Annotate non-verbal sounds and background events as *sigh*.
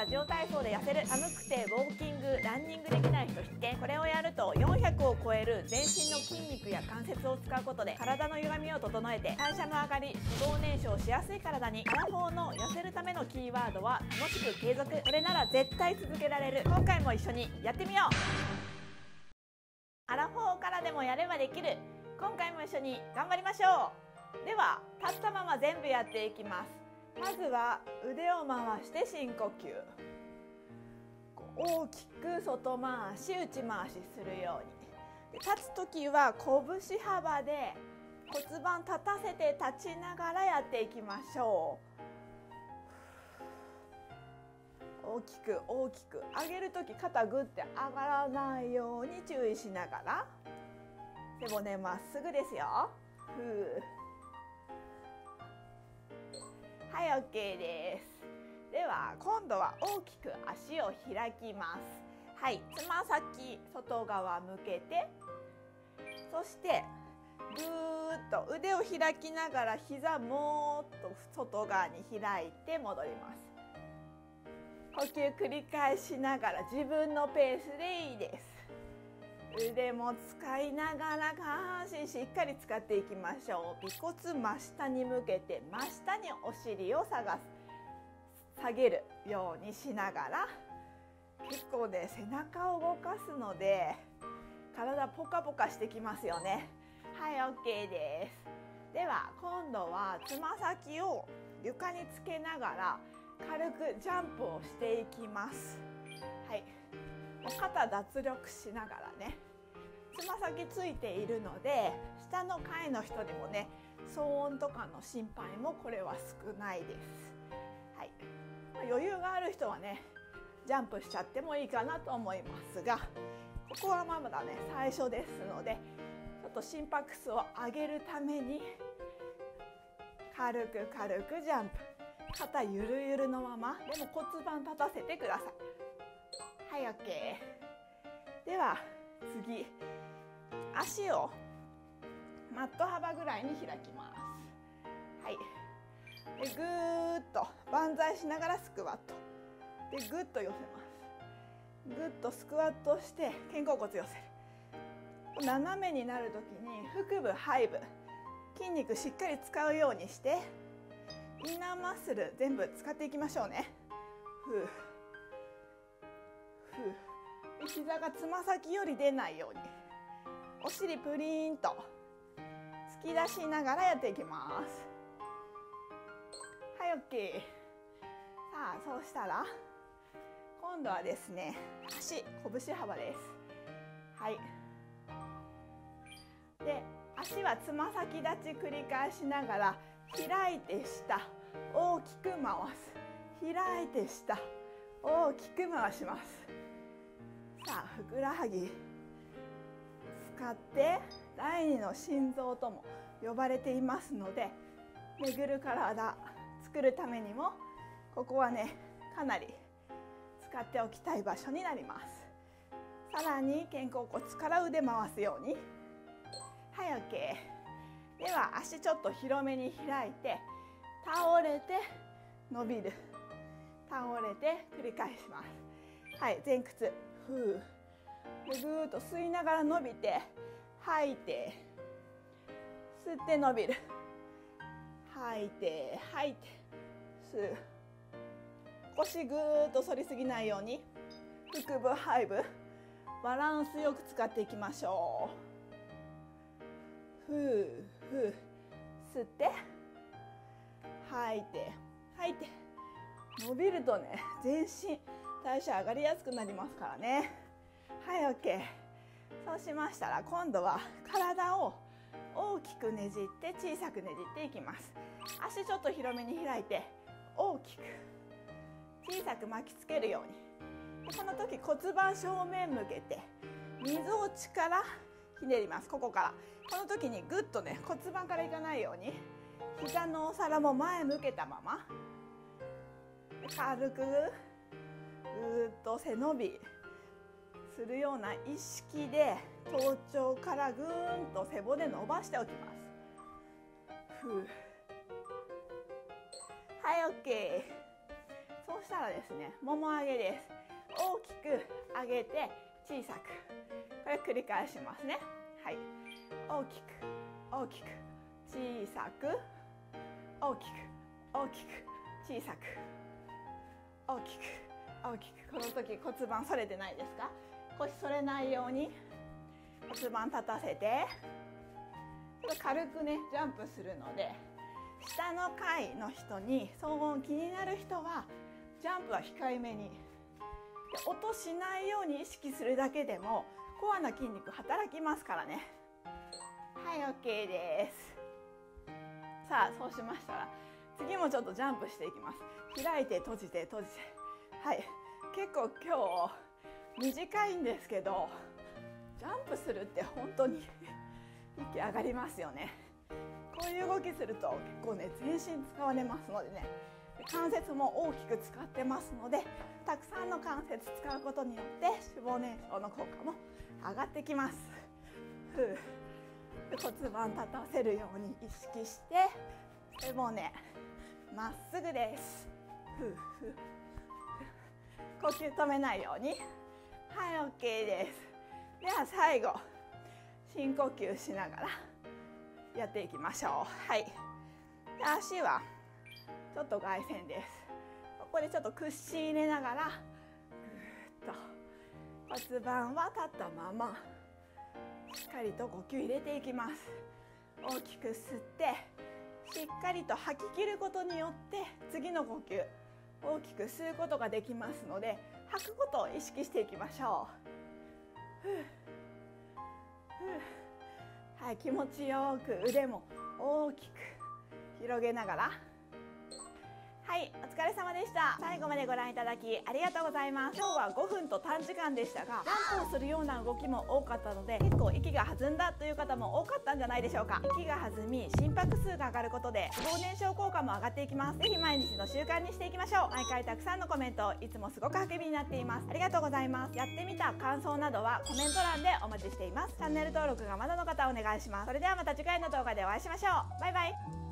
ラジオ体操で痩せる寒くてウォーキングランニングできない人必見これをやると400を超える全身の筋肉や関節を使うことで体の歪みを整えて代謝の上がり脂肪燃焼しやすい体にアラフォーの痩せるためのキーワードは楽しく継続これなら絶対続けられる今回も一緒にやってみようアラフォーからでもやればできる。今回も一緒に頑張りましょう。では立ったまま全部やっていきます。まずは腕を回して深呼吸。大きく外回し内回しするように。立つ時は拳幅で骨盤立たせて立ちながらやっていきましょう。大きく大きく。上げる時肩グッて上がらないように注意しながら。背骨まっすぐですよ。ふう。OK です。では今度は大きく足を開きます。はいつま先外側向けてそしてぐーっと腕を開きながら膝もっと外側に開いて戻ります。呼吸繰り返しながら自分のペースでいいです。腕も使いながら下半身しっかり使っていきましょう。尾骨真下に向けて真下にお尻を下がす。下げるようにしながら結構ね背中を動かすので体ポカポカしてきますよね。はい OK です。では今度はつま先を床につけながら軽くジャンプをしていきます。はい。肩脱力しながらねつま先ついているので下の階の人でもね騒音とかの心配もこれは少ないです、はい、余裕がある人はねジャンプしちゃってもいいかなと思いますがここはまだね最初ですのでちょっと心拍数を上げるために軽く軽くジャンプ。肩ゆるゆるのままでも骨盤立たせてください。はい OK では次。足をマット幅ぐらいに開きます。はい。でぐーっと万歳しながらスクワット。でぐっと寄せます。ぐっとスクワットして肩甲骨寄せる。斜めになる時に腹部背部筋肉しっかり使うようにしてインナーマッスル全部使っていきましょうね。ふう。ふう膝がつま先より出ないように。お尻プリンと突き出しながらやっていきます。はい OK さあそうしたら今度はですね足拳幅です。はい。で足はつま先立ち繰り返しながら開いて下大きく回す。開いて下大きく回します。さあふくらはぎ。使って第二の心臓とも呼ばれていますので巡る体作るためにもここはねかなり使っておきたい場所になります。さらに肩甲骨から腕回すように。はい OK では足ちょっと広めに開いて倒れて伸びる。倒れて繰り返します。はい前屈。ふう。でぐーっと吸いながら伸びて吐いて吸って伸びる。吐いて吐いて吸う。腰ぐーっと反りすぎないように腹部背部バランスよく使っていきましょう。ふうふう。吸って吐いて吐いて。伸びるとね *laughs* 全身代謝上がりやすくなりますからね。はい OK そうしましたら今度は体を大きくねじって小さくねじっていきます。足ちょっと広めに開いて大きく小さく巻きつけるように。この時骨盤正面向けてみぞおちからひねりますここから。この時にぐっとね骨盤からいかないように膝のお皿も前向けたまま軽くぐーっと背伸びするような意識で頭頂からぐーんと背骨伸ばしておきます。ふはい OK そうしたらですねもも上げです。大きく上げて小さく。これ繰り返しますね。はい。大きく大きく。小さく大きく大きく小さく。大きく大きくこの時骨盤反れてないですか？腰反れないように骨盤立たせて。軽くねジャンプするので下の階の人に騒音気になる人はジャンプは控えめに。音しないように意識するだけでもコアな筋肉働きますからね。はい OK です。さあそうしましたら次もちょっとジャンプしていきます。開いて閉じて閉じて。はい。結構今日短いんですけどジャンプするって本当に *laughs* 息上がりますよね。こういう動きすると結構ね全身使われますのでね。関節も大きく使ってますのでたくさんの関節使うことによって脂肪燃焼の効果も上がってきます。骨盤立たせるように意識して背骨まっすぐです。ふふ。呼吸止めないように。はい OK です。では最後深呼吸しながらやっていきましょう。はい。足はちょっと外旋です。ここでちょっと屈伸入れながらぐーっと骨盤は立ったまましっかりと呼吸入れていきます。大きく吸ってしっかりと吐き切ることによって次の呼吸大きく吸うことができますので吐くことを意識していきましょう。はい気持ちよく腕も大きく広げながら。はいお疲れ様でした。最後までご覧いただきありがとうございます。今日は5分と短時間でしたがジャンプをするような動きも多かったので結構息が弾んだという方も多かったんじゃないでしょうか。息が弾み心拍数が上がることで脂肪燃焼効果も上がっていきます。ぜひ毎日の習慣にしていきましょう。毎回たくさんのコメントいつもすごく励みになっています。ありがとうございます。やってみた感想などはコメント欄でお待ちしています。チャンネル登録がまだの方お願いします。それではまた次回の動画でお会いしましょう。バイバイ。